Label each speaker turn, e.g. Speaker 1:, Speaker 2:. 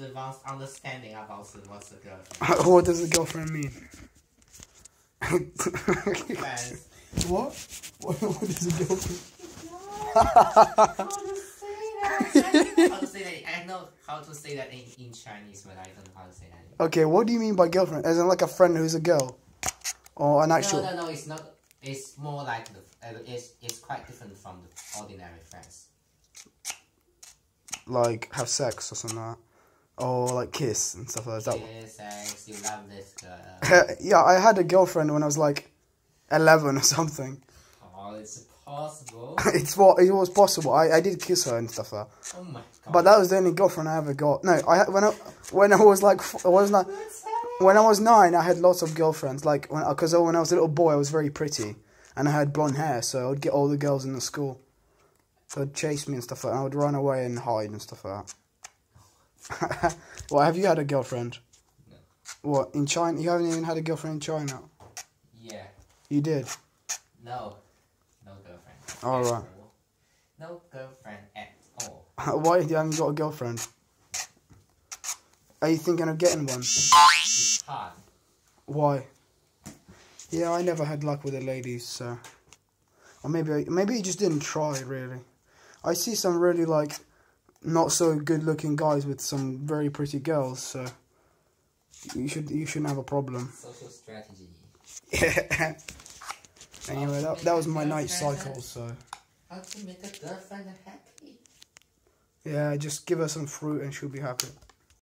Speaker 1: advanced understanding about what's a girlfriend.
Speaker 2: what does a girlfriend mean? What? what? What is a girlfriend?
Speaker 1: how to say that? how to say that? I know how to say that in, in Chinese, but I don't know how to say that.
Speaker 2: Okay, what do you mean by girlfriend? As in like a friend who's a girl, or an actual?
Speaker 1: No, no, no. It's not. It's more like the. Uh, it's it's quite different from the ordinary friends.
Speaker 2: Like have sex or something like that, or like kiss and stuff like that.
Speaker 1: Kiss, sex, you love this girl.
Speaker 2: yeah, I had a girlfriend when I was like eleven or something.
Speaker 1: oh, it's possible.
Speaker 2: it's what it was possible. I, I did kiss her and stuff like that.
Speaker 1: Oh my god.
Speaker 2: But that was the only girlfriend I ever got. No, I when I when I was like I was not when I was nine. I had lots of girlfriends. Like when because when I was a little boy, I was very pretty and I had blonde hair, so I'd get all the girls in the school. So they'd chase me and stuff like that. And I would run away and hide and stuff like that. well, have you had a girlfriend?
Speaker 1: No.
Speaker 2: What in China? You haven't even had a girlfriend in China.
Speaker 1: Yeah.
Speaker 2: You did.
Speaker 1: No. No girlfriend.
Speaker 2: All right.
Speaker 1: all. No girlfriend at all.
Speaker 2: Why you haven't got a girlfriend? Are you thinking of getting one?
Speaker 1: It's hard.
Speaker 2: Why? Yeah, I never had luck with the ladies, so. Or maybe maybe you just didn't try really. I see some really like not so good looking guys with some very pretty girls, so you should you shouldn't have a problem.
Speaker 1: Social strategy.
Speaker 2: anyway, that that was my night cycle, so
Speaker 1: How to make a girlfriend happy?
Speaker 2: yeah, just give her some fruit and she'll be happy.